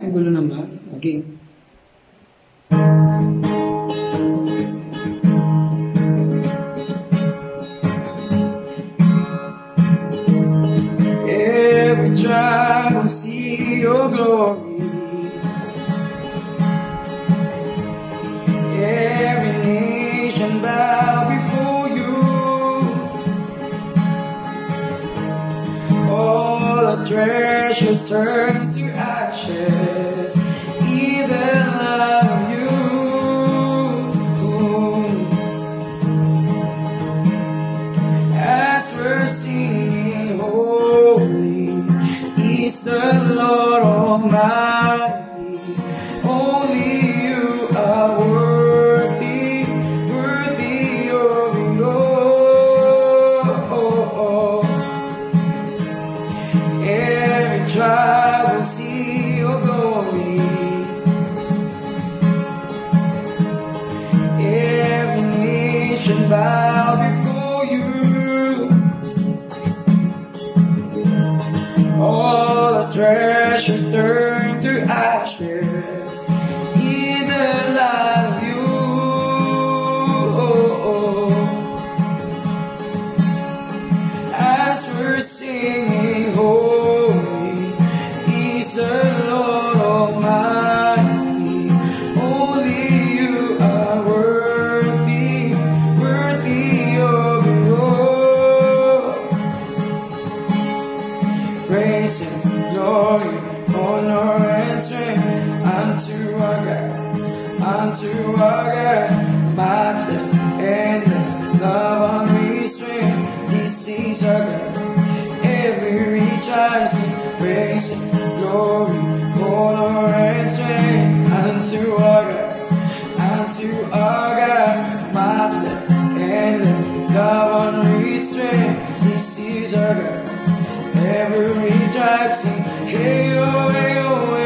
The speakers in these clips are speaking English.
angulo number again treasure turned to ashes, even love you. As we're singing, holy is the Lord Almighty, only you are worthy, worthy of it all. Yeah try to see your glory. Every nation bow before you. All the treasure thirst. Unto our God, Matchless, endless, love unrestrained. This is God, Every reach I've seen, glory, honor, and strength. And to God. and to God, Matchless, endless, love unrestrained. This is God, Every reach I've hey, oh, hey, oh.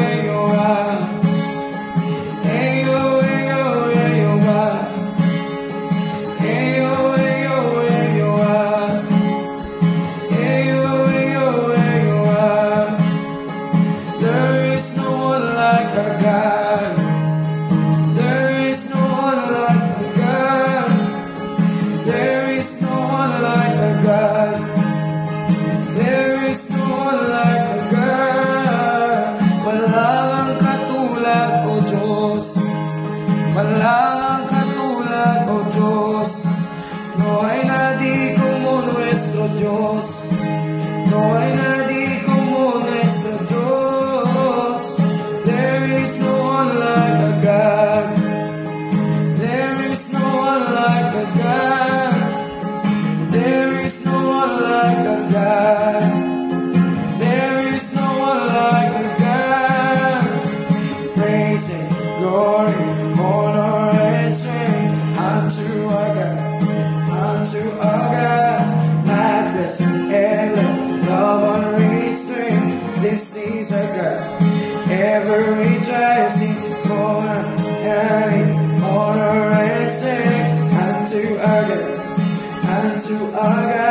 No hay nadie como nuestro Dios. you are.